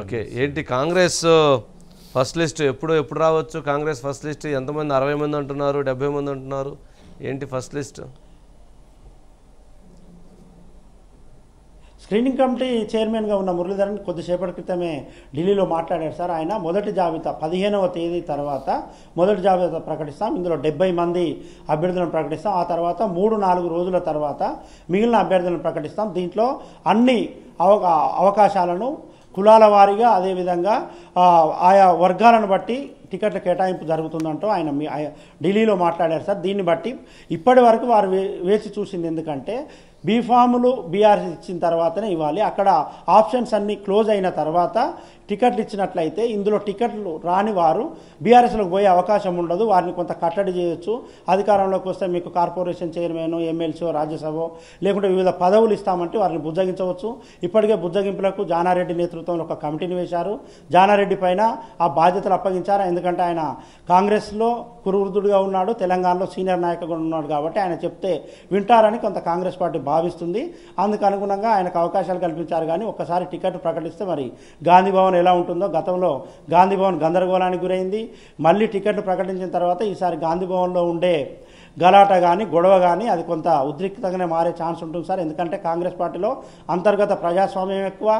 Okay ఏంటి Congress first list ఎప్పుడు ఎప్పుడు రావచ్చు? కాంగ్రెస్ ఫస్ట్ లిస్ట్ ఎంతమంది? అరవై మంది అంటున్నారు డెబ్బై మంది అంటున్నారు. ఏంటి ఫస్ట్ లిస్ట్? స్క్రీనింగ్ కమిటీ చైర్మన్గా ఉన్న మురళీధరన్ కొద్దిసేపటి క్రితమే ఢిల్లీలో మాట్లాడారు సార్. ఆయన మొదటి జాబితా పదిహేనవ తేదీ తర్వాత మొదటి జాబితా ప్రకటిస్తాం. ఇందులో డెబ్బై మంది అభ్యర్థులను ప్రకటిస్తాం. ఆ తర్వాత మూడు నాలుగు రోజుల తర్వాత మిగిలిన అభ్యర్థులను ప్రకటిస్తాం. దీంట్లో అన్ని అవకా అవకాశాలను కులాల వారీగా అదేవిధంగా ఆయా వర్గాలను బట్టి టికెట్ల కేటాయింపు జరుగుతుందంటూ ఆయన మీ- ఢిల్లీలో మాట్లాడారు సార్. దీన్ని బట్టి ఇప్పటి వరకు వారు వే- వేచి చూసింది ఎందుకంటే బీఫాములు బీఆర్ఎస్ ఇచ్చిన తర్వాతనే ఇవ్వాలి. అక్కడ ఆప్షన్స్ అన్నీ క్లోజ్ అయిన తర్వాత టికెట్లు ఇచ్చినట్లయితే ఇందులో టికెట్లు రాని వారు బీఆర్ఎస్లోకి పోయే అవకాశం ఉండదు. వారిని కొంత కట్టడి చేయొచ్చు. అధికారంలోకి వస్తే మీకు కార్పొరేషన్ చైర్మన్ ఎమ్మెల్సీ రాజ్యసభ లేకుంటే వివిధ పదవులు ఇస్తామంటే వారిని బుజ్జగించవచ్చు ఇప్పటికే బుజ్జగింపులకు జానారెడ్డి నేతృత్వంలో ఒక కమిటీని వేశారు. జానారెడ్డి పైన ఆ బాధ్యతలు అప్పగించారు. ఎందుకంటే ఆయన కాంగ్రెస్లో కురువృద్ధుడిగా ఉన్నాడు. తెలంగాణలో సీనియర్ నాయకుడు ఉన్నాడు కాబట్టి ఆయన చెప్తే వింటారని కొంత కాంగ్రెస్ పార్టీ భావిస్తుంది. అందుకు అనుగుణంగా ఆయనకు అవకాశాలు కల్పించారు కానీ ఒక్కసారి టికెట్ ప్రకటిస్తే మరి గాంధీ భవన్ ఎలా ఉంటుందో గతంలో గాంధీ భవన్ గందరగోళానికి గురైంది. మళ్ళీ టికెట్లు ప్రకటించిన తర్వాత ఈసారి గాంధీ భవన్లో ఉండే గలాట కానీ గొడవ కానీ అది కొంత ఉద్రిక్తంగానే మారే ఛాన్స్ ఉంటుంది సార్. ఎందుకంటే కాంగ్రెస్ పార్టీలో అంతర్గత ప్రజాస్వామ్యం ఎక్కువ.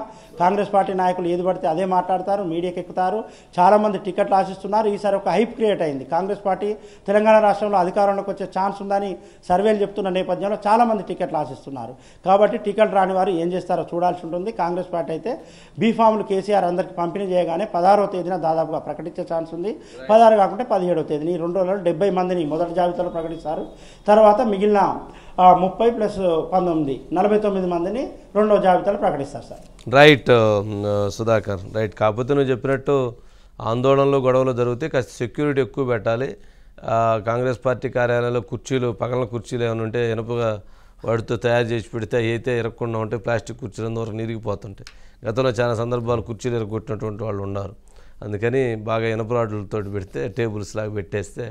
కాంగ్రెస్ పార్టీ నాయకులు ఏది పడితే అదే మాట్లాడతారు మీడియాకి ఎక్కుతారు. చాలామంది టికెట్లు ఆశిస్తున్నారు. ఈసారి ఒక హైప్ క్రియేట్ అయింది. కాంగ్రెస్ పార్టీ తెలంగాణ రాష్ట్రంలో అధికారంలోకి వచ్చే ఛాన్స్ ఉందని సర్వేలు చెప్తున్న నేపథ్యంలో చాలామంది టికెట్లు ఆశిస్తున్నారు. కాబట్టి టికెట్ రాని వారు ఏం చేస్తారో చూడాల్సి ఉంటుంది. కాంగ్రెస్ పార్టీ అయితే బీఫామ్లు కేసీఆర్ అందరికి పంపిణీ చేయగానే పదహారవ తేదీన దాదాపుగా ప్రకటించే ఛాన్స్ ఉంది. పదహారు కాకుండా పదిహేడవ తేదీని. రెండు రోజుల్లో డెబ్బై మందిని మొదటి జాబితాలో ప్రకటిస్తారు తర్వాత మిగిలిన ముప్పై ప్లస్ పంతొమ్మిది నలభై తొమ్మిది మందిని రెండవ జాబితాలో ప్రకటిస్తారు సార్. రైట్ సుధాకర్. రైట్ కాకపోతే నువ్వు చెప్పినట్టు ఆందోళనలు గొడవలు జరిగితే కాస్త సెక్యూరిటీ ఎక్కువ పెట్టాలి. కాంగ్రెస్ పార్టీ కార్యాలయంలో కుర్చీలు పగల కుర్చీలు ఏమైనా ఉంటే ఇనుపగా వాటితో తయారు చేసి పెడితే అయితే ఇరగకుండా ఉంటే ప్లాస్టిక్ కుర్చీలు వరకు నిరిగిపోతుంటాయి. గతంలో చాలా సందర్భాలు కుర్చీలు ఇరగొట్టినటువంటి వాళ్ళు ఉన్నారు. అందుకని బాగా ఇనుప రాడ్లతో పెడితే టేబుల్స్ లాగా పెట్టేస్తే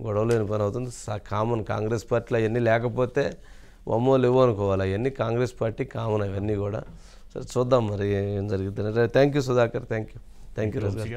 గొడవలు లేని పని అవుతుంది. సా- కామన్ కాంగ్రెస్ పార్టీలో అవన్నీ లేకపోతే వమ్మో లేవు అనుకోవాలి. అవన్నీ కాంగ్రెస్ పార్టీ కామన్ అవన్నీ కూడా. సరే చూద్దాం మరి ఏం జరుగుతుంది thank you Sudhakar thank you thank you